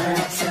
That's